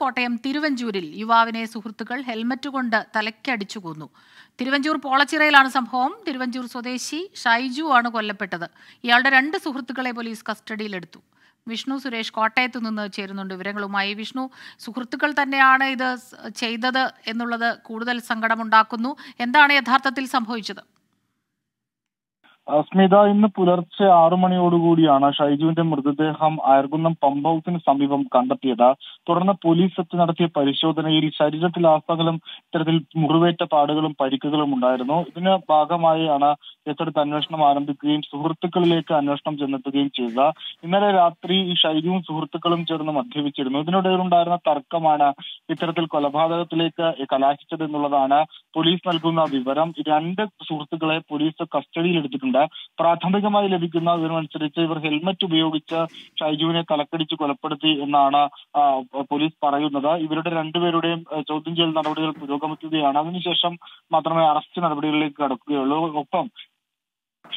കോട്ടയം തിരുവഞ്ചൂരിൽ യുവാവിനെ സുഹൃത്തുക്കൾ ഹെൽമറ്റ് കൊണ്ട് തലയ്ക്കടിച്ചു കൊന്നു തിരുവഞ്ചൂർ പോളച്ചിറയിലാണ് സംഭവം. തിരുവഞ്ചൂർ സ്വദേശി ഷൈജു ആണ് കൊല്ലപ്പെട്ടത്. ഇയാളുടെ രണ്ട് സുഹൃത്തുക്കളെ പോലീസ് കസ്റ്റഡിയിലെടുത്തു. വിഷ്ണു സുരേഷ് കോട്ടയത്ത് നിന്ന് ചേരുന്നുണ്ട് വിവരങ്ങളുമായി. വിഷ്ണു സുഹൃത്തുക്കൾ തന്നെയാണ് ഇത് ചെയ്തത് എന്നുള്ളത് കൂടുതൽ സങ്കടമുണ്ടാക്കുന്നു. എന്താണ് യഥാർത്ഥത്തിൽ സംഭവിച്ചത്? സ്മിത ഇന്ന് പുലർച്ചെ ആറു മണിയോടുകൂടിയാണ് ഷൈജുവിന്റെ മൃതദേഹം അയർകുന്നം പമ്പ് സമീപം കണ്ടെത്തിയത്. തുടർന്ന് പോലീസ് എത്തി നടത്തിയ പരിശോധനയിൽ ശരീരത്തിൽ ആസകലം ഇത്തരത്തിൽ മുറിവേറ്റ പാടുകളും പരിക്കുകളും ഉണ്ടായിരുന്നു. ഇതിന് ഭാഗമായാണ് ഇത്തരത്തിൽ അന്വേഷണം ആരംഭിക്കുകയും സുഹൃത്തുക്കളിലേക്ക് അന്വേഷണം ചെന്നെത്തുകയും ചെയ്തത്. ഇന്നലെ രാത്രി ഈ ഷൈജുവും സുഹൃത്തുക്കളും ചേർന്ന് മദ്യപിച്ചിരുന്നു. ഇതിനിടയിലുണ്ടായിരുന്ന തർക്കമാണ് ഇത്തരത്തിൽ കൊലപാതകത്തിലേക്ക് കലാശിച്ചതെന്നുള്ളതാണ് പോലീസ് നൽകുന്ന വിവരം. രണ്ട് സുഹൃത്തുക്കളെ പോലീസ് കസ്റ്റഡിയിൽ എടുത്തിട്ടുണ്ട് പ്രാഥമികമായി ലഭിക്കുന്ന വിവരമനുസരിച്ച് ഇവർ ഹെൽമറ്റ് ഉപയോഗിച്ച് ഷൈജുവിനെ തലക്കടിച്ച് കൊലപ്പെടുത്തി എന്നാണ് പോലീസ് പറയുന്നത്. ഇവരുടെ രണ്ടുപേരുടെയും ചോദ്യം ചെയ്യൽ നടപടികൾ പുരോഗമിക്കുകയാണ്. അതിനുശേഷം മാത്രമേ അറസ്റ്റ് നടപടികളിലേക്ക് കടക്കുകയുള്ളൂ. ഒപ്പം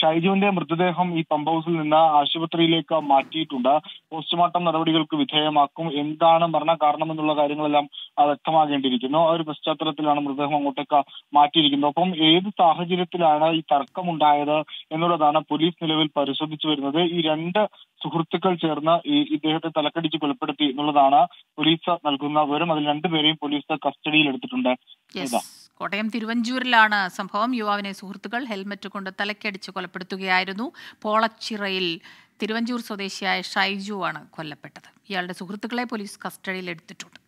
ഷൈജുവിന്റെ മൃതദേഹം ഈ പമ്പ് ഹൗസിൽ നിന്ന് ആശുപത്രിയിലേക്ക് മാറ്റിയിട്ടുണ്ട്. പോസ്റ്റ്മോർട്ടം നടപടികൾക്ക് വിധേയമാക്കും. എന്താണ് മരണ കാരണമെന്നുള്ള കാര്യങ്ങളെല്ലാം വ്യക്തമാകേണ്ടിയിരിക്കുന്നു. ആ ഒരു പശ്ചാത്തലത്തിലാണ് മൃതദേഹം അങ്ങോട്ടേക്ക് മാറ്റിയിരിക്കുന്നത്. ഒപ്പം ഏത് സാഹചര്യത്തിലാണ് ഈ തർക്കമുണ്ടായത് എന്നുള്ളതാണ് പോലീസ് നിലവിൽ പരിശോധിച്ചു വരുന്നത്. ഈ രണ്ട് സുഹൃത്തുക്കൾ ചേർന്ന് ഈ ഇദ്ദേഹത്തെ തലക്കടിച്ച് കൊലപ്പെടുത്തി എന്നുള്ളതാണ് പോലീസ് നൽകുന്ന വിവരം. അതിൽ രണ്ടുപേരെയും പോലീസ് കസ്റ്റഡിയിൽ എടുത്തിട്ടുണ്ട്. കോട്ടയം തിരുവഞ്ചൂരിലാണ് സംഭവം. യുവാവിനെ സുഹൃത്തുക്കൾ ഹെൽമറ്റ് കൊണ്ട് തലക്കടിച്ച് കൊലപ്പെടുത്തുകയായിരുന്നു. പോളച്ചിറയിൽ തിരുവഞ്ചൂർ സ്വദേശിയായ ഷൈജു ആണ് കൊല്ലപ്പെട്ടത്. ഇയാളുടെ സുഹൃത്തുക്കളെ പോലീസ് കസ്റ്റഡിയിൽ എടുത്തിട്ടുണ്ട്.